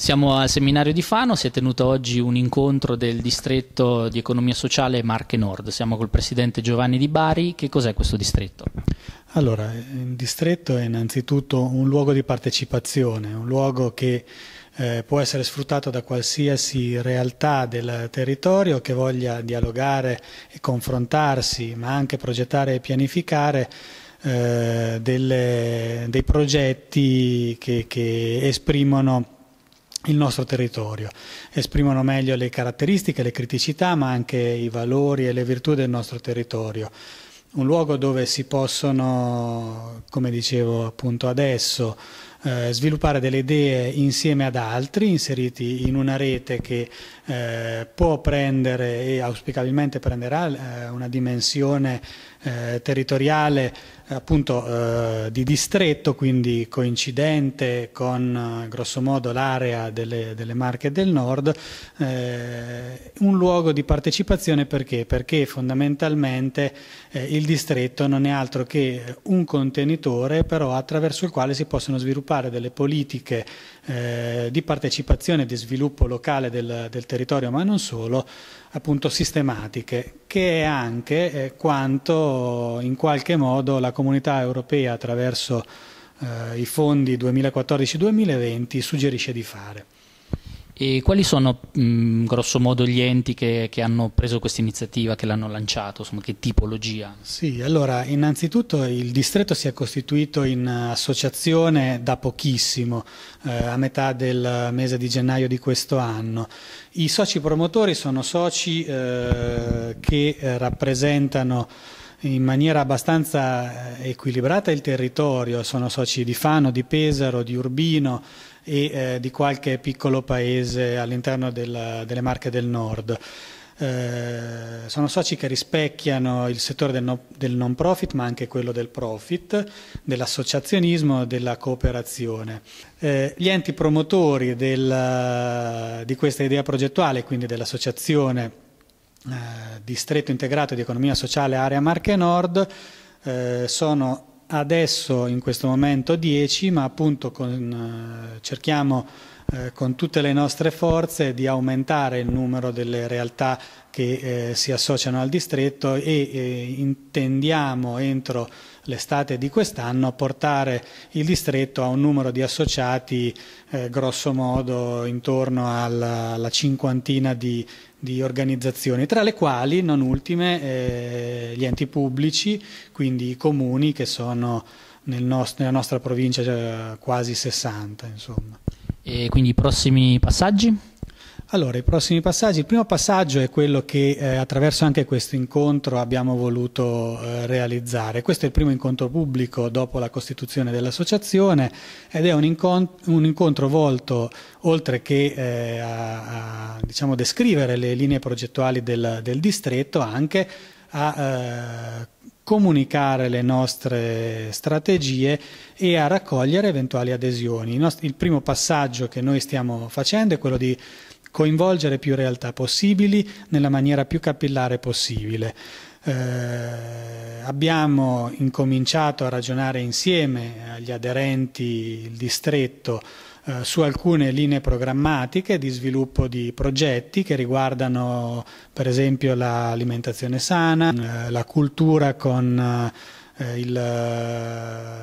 Siamo al seminario di Fano, si è tenuto oggi un incontro del distretto di economia sociale Marche Nord. Siamo col presidente Giovanni Di Bari. Che cos'è questo distretto? Allora, il distretto è innanzitutto un luogo di partecipazione, un luogo che eh, può essere sfruttato da qualsiasi realtà del territorio che voglia dialogare e confrontarsi, ma anche progettare e pianificare eh, delle, dei progetti che, che esprimono il nostro territorio, esprimono meglio le caratteristiche, le criticità, ma anche i valori e le virtù del nostro territorio. Un luogo dove si possono, come dicevo appunto adesso, eh, sviluppare delle idee insieme ad altri, inseriti in una rete che eh, può prendere e auspicabilmente prenderà eh, una dimensione eh, territoriale appunto eh, di distretto, quindi coincidente con grossomodo l'area delle, delle, Marche del Nord, un luogo di partecipazione perché? Perché fondamentalmente il distretto non è altro che un contenitore però attraverso il quale si possono sviluppare sviluppare delle politiche eh, di partecipazione e di sviluppo locale del, del, territorio, ma non solo, appunto sistematiche, che è anche eh, quanto in qualche modo la comunità europea attraverso eh, i fondi 2014-2020 suggerisce di fare. E quali sono mh, grosso modo gli enti che, che hanno preso questa iniziativa, che l'hanno lanciato, insomma, che tipologia? Sì, allora innanzitutto il distretto si è costituito in associazione da pochissimo, eh, a metà del mese di gennaio di questo anno. I soci promotori sono soci eh, che eh, rappresentano in maniera abbastanza eh, equilibrata il territorio, sono soci di Fano, di Pesaro, di Urbino, e eh, di qualche piccolo paese all'interno delle Marche del Nord. Eh, sono soci che rispecchiano il settore del, no, del, non profit ma anche quello del profit, dell'associazionismo e della cooperazione. Eh, gli enti promotori del, di questa idea progettuale, quindi dell'associazione eh, Distretto Integrato di Economia Sociale Area Marche Nord, eh, sono adesso in questo momento 10, ma appunto con, eh, cerchiamo eh, con tutte le nostre forze di aumentare il numero delle realtà che eh, si associano al distretto e eh, intendiamo entro l'estate di quest'anno portare il distretto a un numero di associati eh, grosso modo intorno alla, alla cinquantina di, di, organizzazioni, tra le quali non ultime eh, gli enti pubblici, quindi i comuni che sono nel nost nella nostra provincia cioè, quasi 60. Insomma. E quindi i prossimi passaggi? Allora, i prossimi passaggi. Il primo passaggio è quello che eh, attraverso anche questo incontro abbiamo voluto eh, realizzare. Questo è il primo incontro pubblico dopo la costituzione dell'associazione ed è un, incontro, un incontro volto, oltre che eh, a, a diciamo, descrivere le linee progettuali del, del distretto, anche a eh, comunicare le nostre strategie e a raccogliere eventuali adesioni. Il, il primo passaggio che noi stiamo facendo è quello di coinvolgere più realtà possibili nella maniera più capillare possibile. Eh, abbiamo incominciato a ragionare insieme agli aderenti, il distretto, eh, su alcune linee programmatiche di sviluppo di progetti che riguardano per esempio l'alimentazione sana, eh, la cultura con eh, il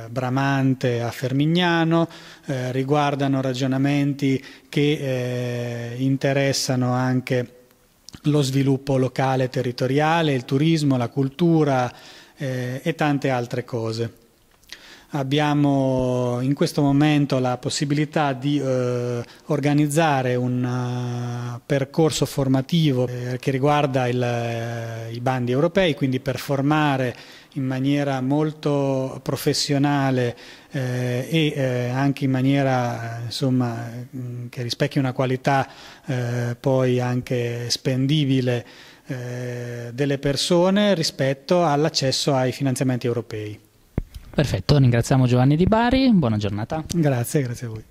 Bramante a Fermignano, eh, riguardano ragionamenti che interessano anche lo sviluppo locale e territoriale, il turismo, la cultura e tante altre cose. Abbiamo in questo momento la possibilità di eh, organizzare un uh, percorso formativo eh, che riguarda il, eh, i bandi europei, quindi per formare in maniera molto professionale eh, e eh, anche in maniera insomma, mm, che rispecchi una qualità eh, poi anche spendibile delle persone rispetto all'accesso ai finanziamenti europei. Perfetto, ringraziamo Giovanni Di Bari, buona giornata. Grazie, grazie a voi.